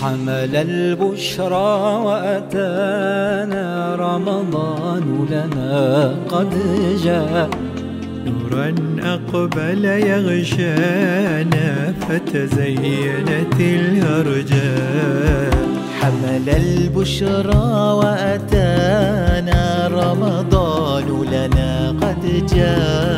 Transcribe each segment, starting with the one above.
حمل البشرى وأتانا رمضان لنا قد جاء. نورا أقبل يغشانا فتزينت الأرجاء. حمل البشرى وأتانا رمضان لنا قد جاء.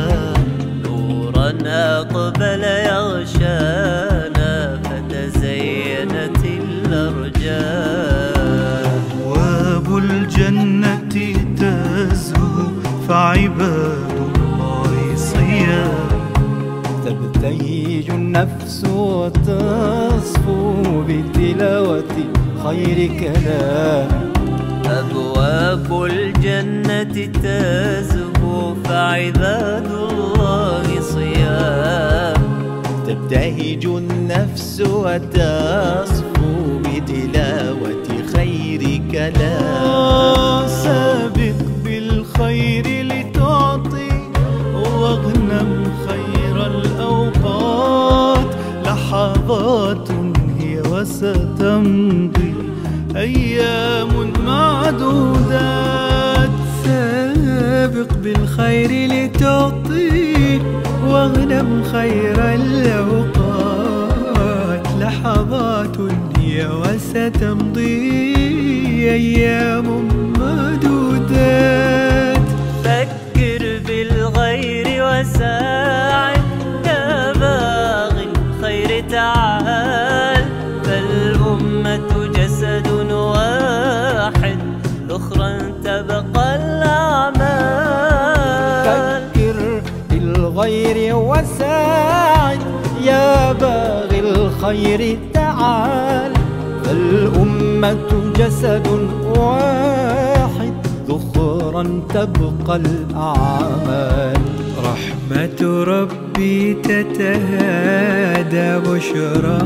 فعباد الله صيام تبتهج النفس وتصفو بتلاوة خير كلام أبواب الجنة تزهو فعباد الله صيام تبتهج النفس وتصفو بتلاوة خير كلام سابق بالخير واغنم خير الأوقات. لحظات هي وستمضي. أيام معدودات. سابق بالخير لتعطي واغنم خير الأوقات. لحظات هي وستمضي. أيام معدودات. وساعد يا باغ الخير تعال فكر بالغير وساعد يا باغي الخير تعال فالأمة جسد واحد ذخرا تبقى الأعمال. رحمة ربي تتهادى بشرى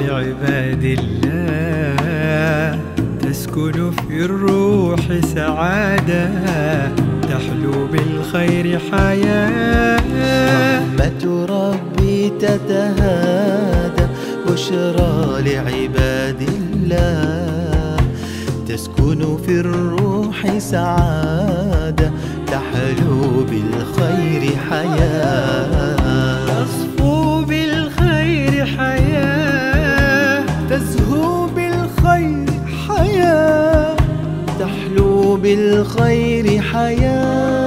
لعباد الله. تسكن في الروح سعادة تحلو بالخير حياة. رحمة ربي تتهادى بشرى لعباد الله. تسكن في الروح سعادة تحلو بالخير حياة. تصفو بالخير حياة. تزهو بالخير حياة. تحلو بالخير حياة.